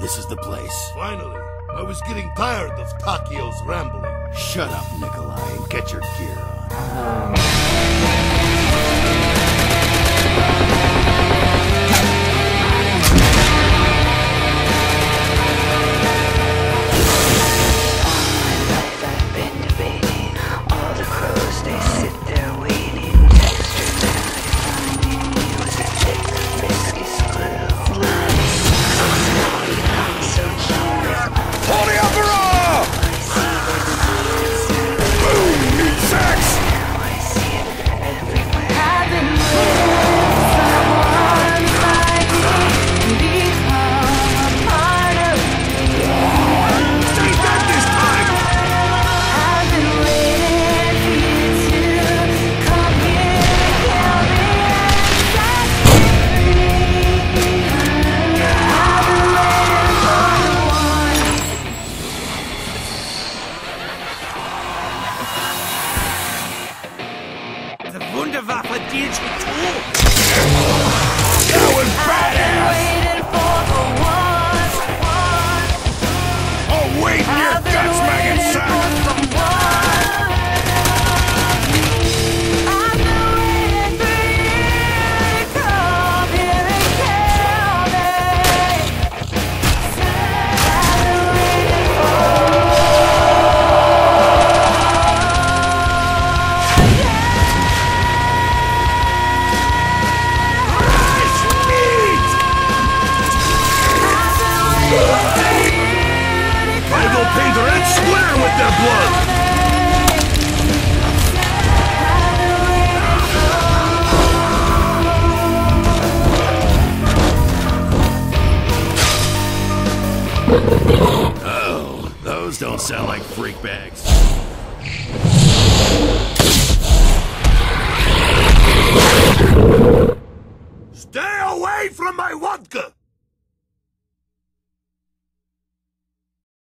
This is the place. Finally, I was getting tired of Takeo's rambling. Shut up, Nikolai, and get your gear on. Um. verdient DJ zu. That was bad. I will paint red square with their blood! Oh, those don't sound like freak bags. Stay away from my vodka!